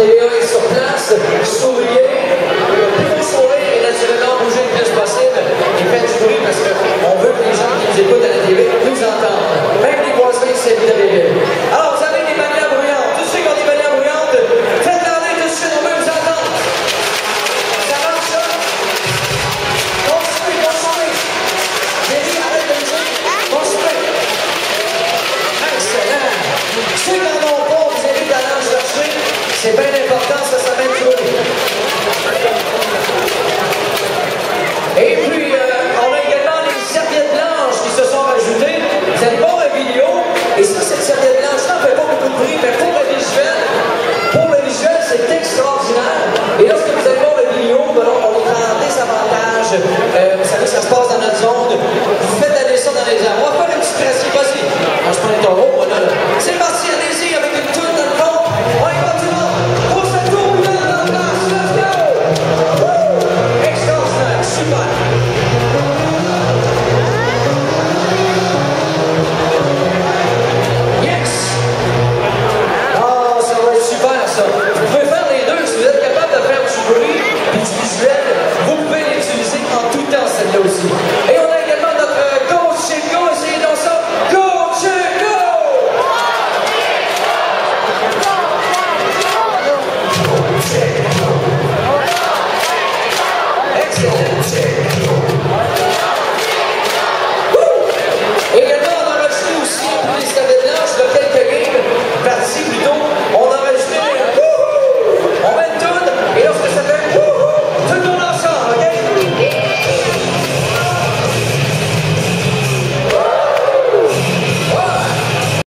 Deus. Joseph.